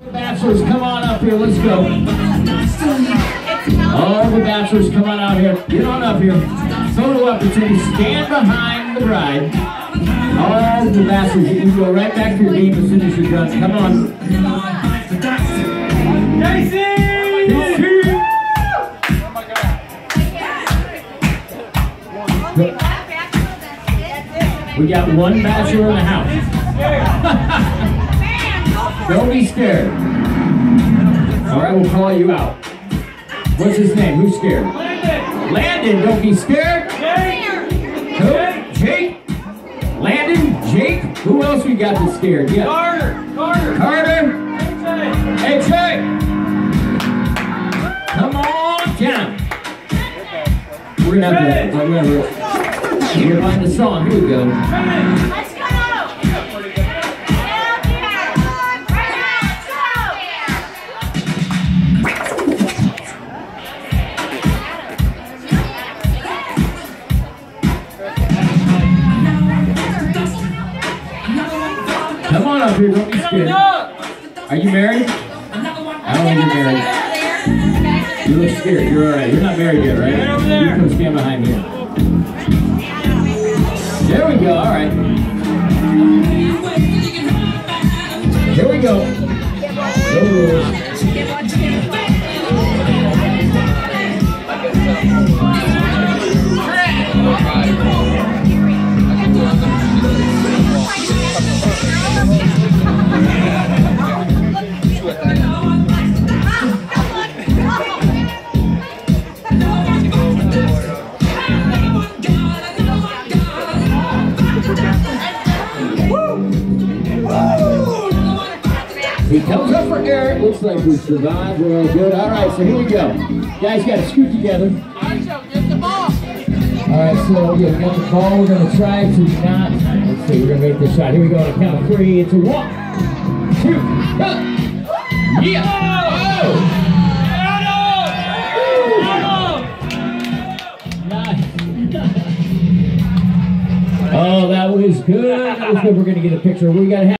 Bachelors, come on up here. Let's go. All the bachelors, come on out here. Get on up here. Photo opportunity. Stand behind the bride. All the bachelors, you can go right back to your game as soon as you're done. Come on. We got one bachelor in the house. Don't be scared. All right, we'll call you out. What's his name? Who's scared? Landon! Landon, don't be scared. Jake! Who? Jake? Landon? Jake? Who else we got that's scared? Yeah. Carter! Carter! Carter? Hey, Jake! Come on down. We're gonna have to, uh, we're gonna, we're gonna find the song. Here we go. Come on up here. Don't be scared. Are you married? I don't think you're married. You look scared. You're all right. You're not married yet, right? Right over there. You come stand behind me. There we go. All right. Here we go. No rules. He comes up for air. Looks like we survived. We're all good. All right, so here we go. Guys, got to scoot together. All right, so we got the ball. We're going to try to not. Let's see, we're going to make this shot. Here we go. On the count of three. It's a one. Yeah. Oh. Oh, that was good. That was good. We're going to get a picture. We got to have.